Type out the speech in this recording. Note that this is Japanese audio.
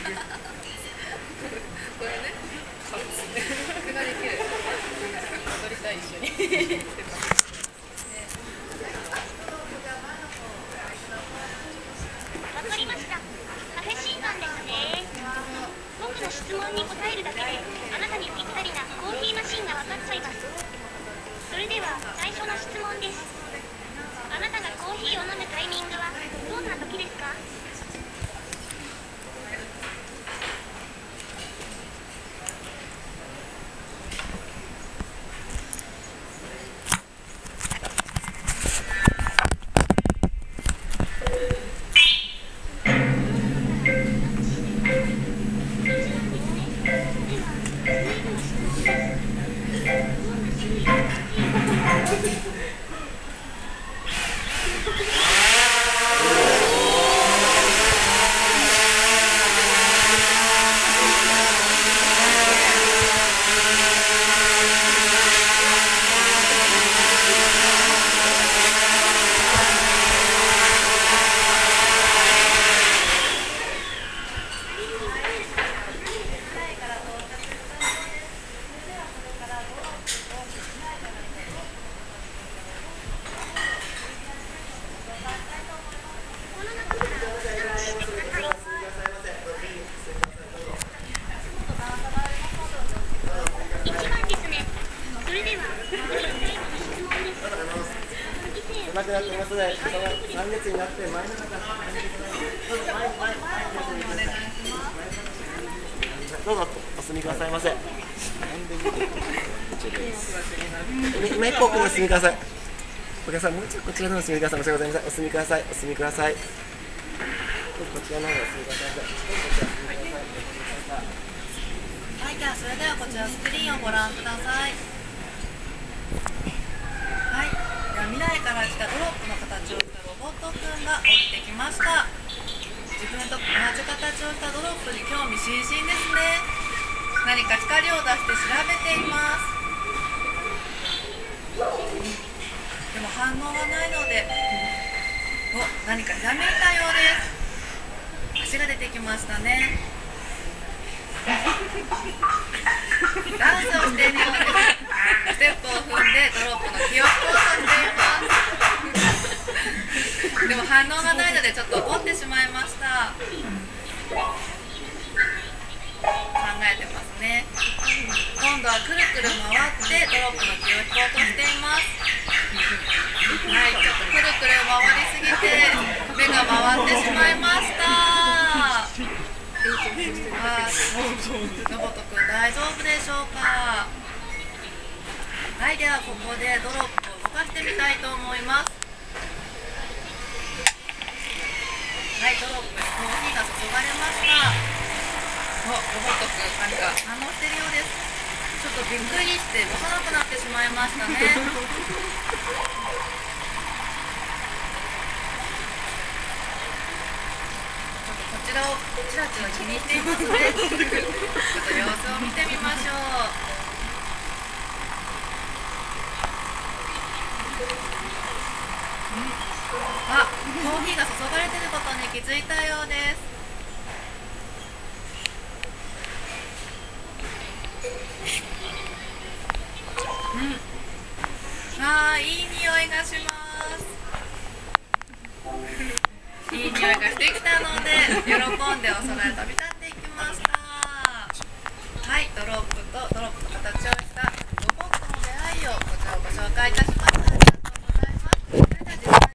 これねこれができる踊りたい一緒に。質問に答えるだけで、あなた。にぴった。りなコーヒーマシンが分かっちゃいます。それでは、最初の質問以前狭くなっていますので、その3列になって前の方どうぞお進みくださいませ。今一歩お進みください。お客さんもうちょっとこちらのお進みください。お進みください。お進みください。こちらのお進みください。こちらお進みください。はい、じゃあそれではこちらスクリーンをご覧くださ。い、では未たドロップの形をしたロボットくんが降りてきました。自分と同じ形をしたドロップに興味津々ですね。何か光を出して調べています。でも反応がないので、お、何かひらめいたようです。足が出てきましたね。ダンスをしているようです。ステップを踏んでくるくる回ってドロップの気を引こうとしています。はい、ちょっとくるくる回りすぎて目が回ってしまいました。あーロボトくん大丈夫でしょうかはいではここでドロップを動かしてみた。いと思いますはいドロップにコーヒーが注がれました。おロボットくん何か反応してるようですちょっとびっくりして動かなくなってしまいましたねちょっとこちらをちらちら気にしていますねちょっと様子を見てみましょうあ、コーヒーが注がれてることに気づいたようです。いがします。いい匂いがしてきたので、喜んでお空へ飛び立って